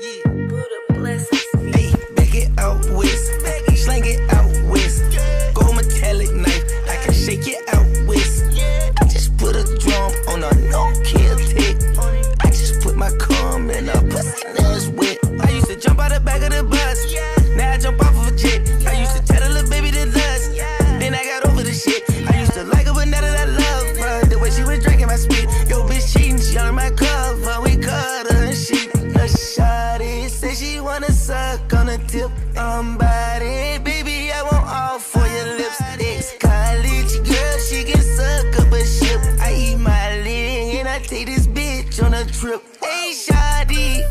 Hey, wanna suck on the tip, um, body. Baby, I want all for your lips. Ex college girl, she can suck up a ship. I eat my leg and I take this bitch on a trip. Hey, shawty,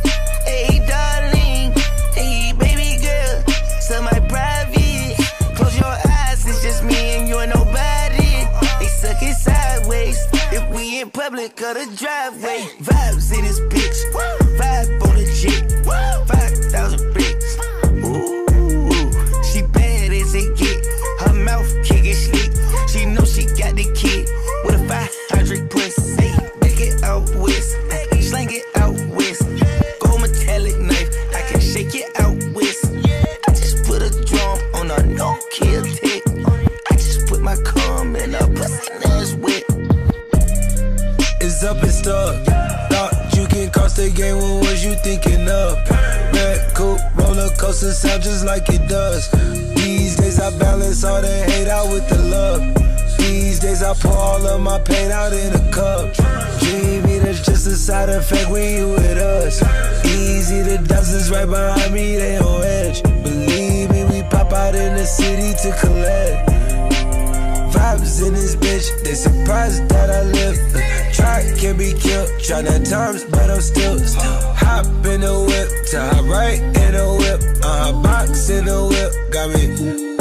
hey, darling, hey, baby girl, so my private. Close your eyes, it's just me and you and nobody. They suck it sideways if we in public or the driveway. Vibes in this bitch, Up and stuck. Thought you can cross the game, what was you thinking of? Red coupe, roller coaster sound just like it does. These days I balance all the hate out with the love. These days I pour all of my pain out in a cup. Dreamy, that's just a side effect when you with us. Easy, the dozens right behind me, they on edge. Believe me, we pop out in the city to collect. Vibes in this bitch, they surprised that I live. Try can be killed, tryna times, but I'm still. Hop in the whip, to hop right in the whip. Uh, box in the whip, got me